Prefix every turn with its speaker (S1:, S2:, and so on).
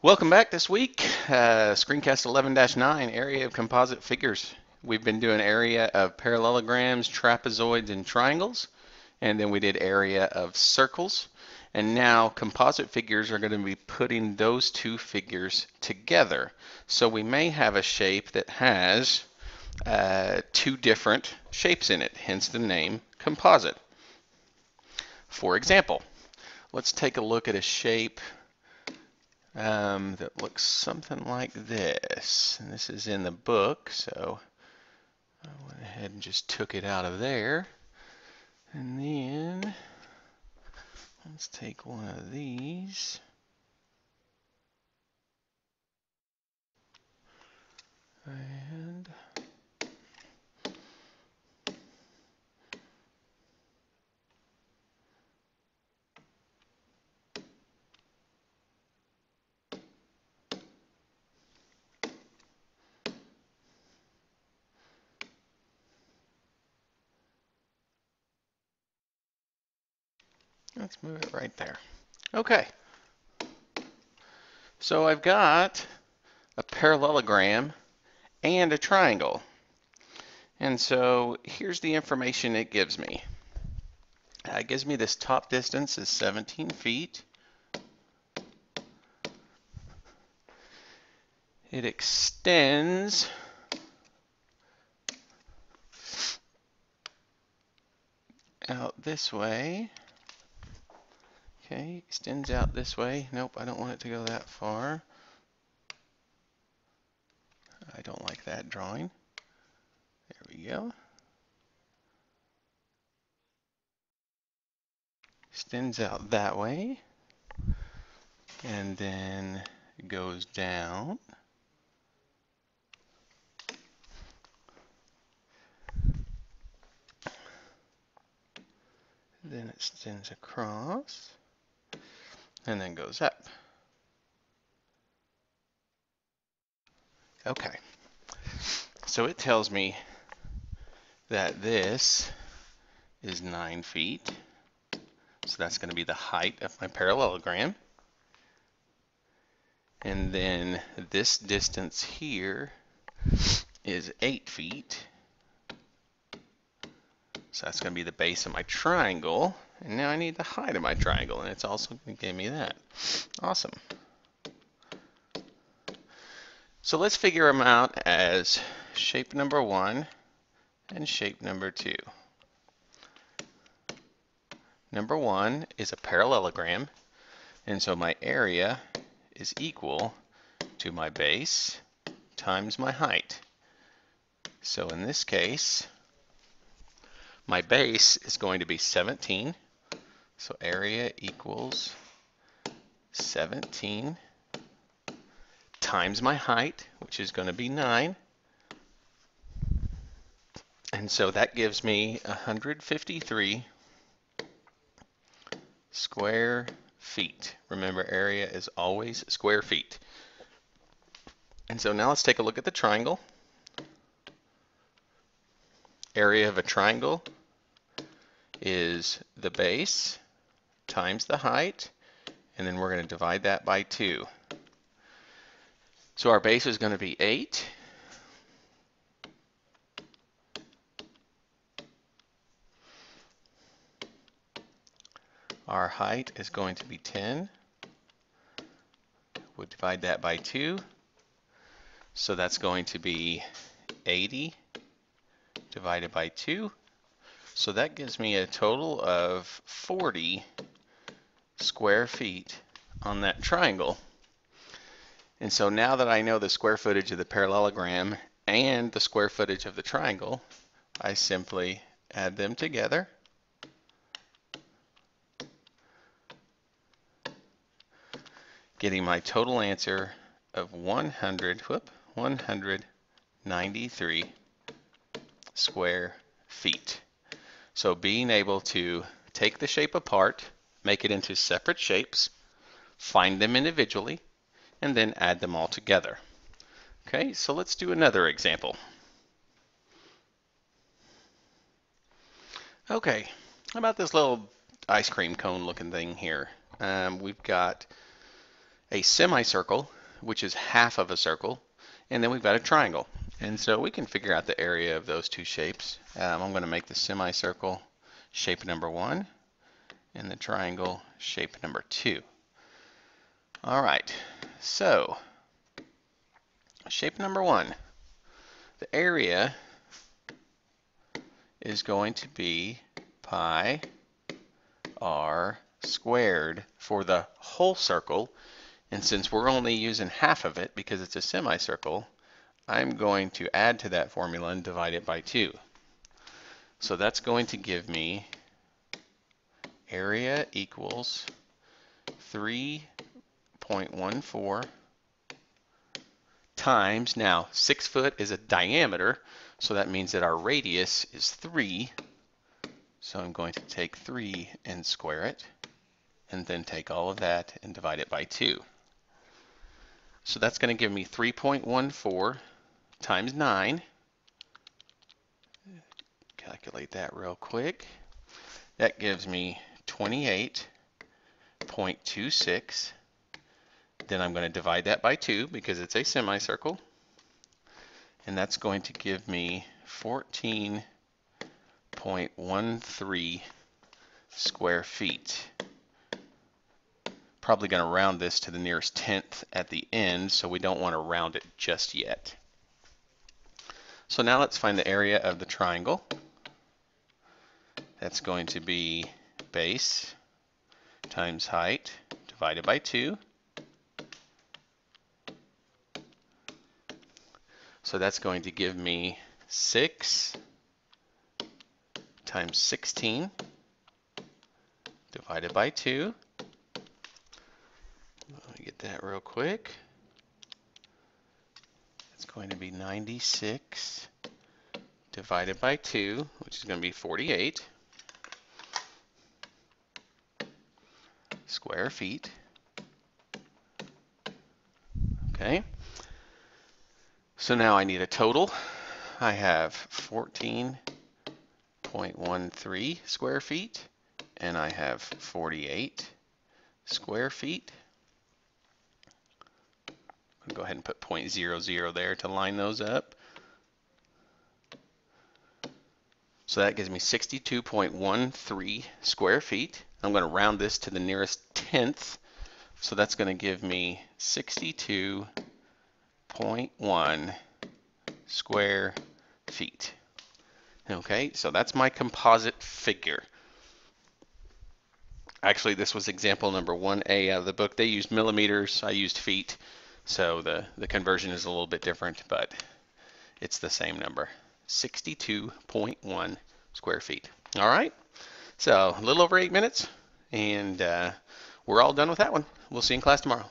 S1: Welcome back this week, uh, Screencast 11-9, area of composite figures. We've been doing area of parallelograms, trapezoids, and triangles, and then we did area of circles. And now composite figures are going to be putting those two figures together. So we may have a shape that has uh, two different shapes in it, hence the name composite. For example, let's take a look at a shape um, that looks something like this. And this is in the book, so I went ahead and just took it out of there. And then let's take one of these. And Let's move it right there. Okay. So I've got a parallelogram and a triangle. And so here's the information it gives me. Uh, it gives me this top distance is 17 feet. It extends out this way. Okay, extends out this way. Nope, I don't want it to go that far. I don't like that drawing. There we go. Extends out that way. And then goes down. Then it extends across and then goes up. Okay, so it tells me that this is nine feet. So that's going to be the height of my parallelogram. And then this distance here is eight feet. So that's going to be the base of my triangle. And now I need the height of my triangle, and it's also going to give me that. Awesome. So let's figure them out as shape number one and shape number two. Number one is a parallelogram, and so my area is equal to my base times my height. So in this case, my base is going to be 17 so area equals 17 times my height, which is going to be 9. And so that gives me 153 square feet. Remember, area is always square feet. And so now let's take a look at the triangle. Area of a triangle is the base times the height, and then we're going to divide that by 2. So our base is going to be 8. Our height is going to be 10. We'll divide that by 2. So that's going to be 80 divided by 2. So that gives me a total of 40 square feet on that triangle. And so now that I know the square footage of the parallelogram and the square footage of the triangle, I simply add them together. Getting my total answer of 100, whoop, 193 square feet. So being able to take the shape apart, make it into separate shapes, find them individually, and then add them all together. Okay, so let's do another example. Okay, how about this little ice cream cone looking thing here? Um, we've got a semicircle, which is half of a circle, and then we've got a triangle. And so we can figure out the area of those two shapes. Um, I'm going to make the semicircle shape number one and the triangle shape number two. All right, so shape number one, the area is going to be pi r squared for the whole circle. And since we're only using half of it because it's a semicircle, I'm going to add to that formula and divide it by 2. So that's going to give me area equals 3.14 times, now 6 foot is a diameter, so that means that our radius is 3. So I'm going to take 3 and square it, and then take all of that and divide it by 2. So that's going to give me 3.14 times 9. Calculate that real quick. That gives me 28.26. Then I'm going to divide that by 2 because it's a semicircle. And that's going to give me 14.13 square feet. Probably going to round this to the nearest tenth at the end, so we don't want to round it just yet. So now let's find the area of the triangle. That's going to be base times height divided by 2. So that's going to give me 6 times 16 divided by 2. Let me get that real quick. Going to be 96 divided by 2, which is going to be 48 square feet. Okay. So now I need a total. I have 14.13 square feet and I have 48 square feet. To go ahead and put 0.00 there to line those up. So that gives me 62.13 square feet. I'm going to round this to the nearest tenth. So that's going to give me 62.1 square feet. Okay, so that's my composite figure. Actually, this was example number 1A out of the book. They used millimeters, I used feet, so the, the conversion is a little bit different, but it's the same number, 62.1 square feet. All right, so a little over eight minutes, and uh, we're all done with that one. We'll see you in class tomorrow.